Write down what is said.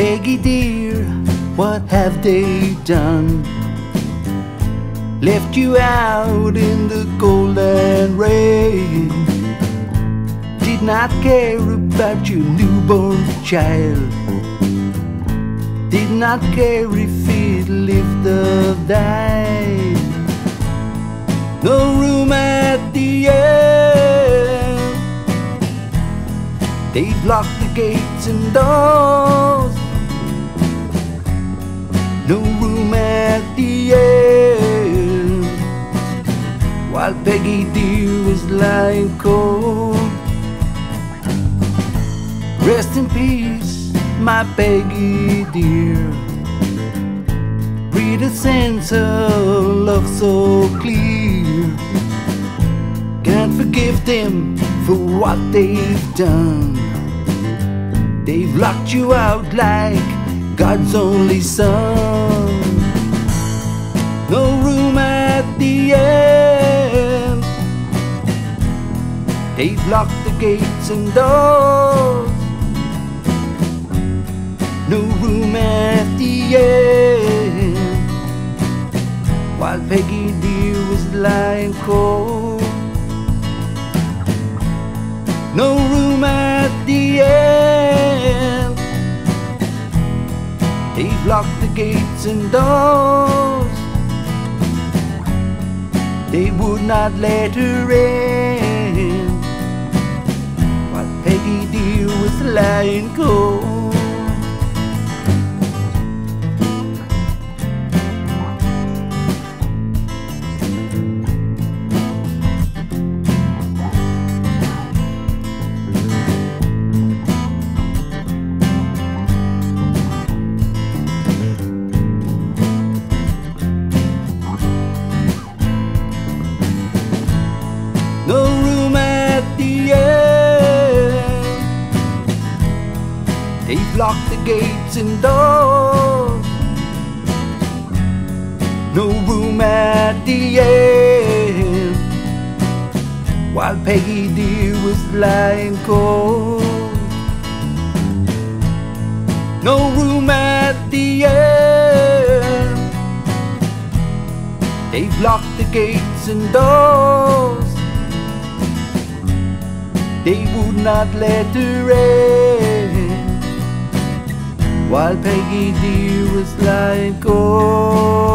Peggy dear, what have they done? Left you out in the cold and rain. Did not care about your newborn child. Did not care if it lived or died. No room at the Inn. They've locked the gates and doors While Peggy dear was lying cold. Rest in peace, my Peggy dear. Breathe a sense of love so clear. Can't forgive them for what they've done. They've locked you out like God's only son. They've locked the gates and doors. No room at the Inn. While Peggy dear was lying cold. No room at the Inn. They've locked the gates and doors. They would not let her in. While Peggy dear Locked the gates and doors. No room at the Inn. While Peggy dear was lying cold. No room at the Inn. They've locked the gates and doors. They would not let her in While Peggy dear was lying cold oh,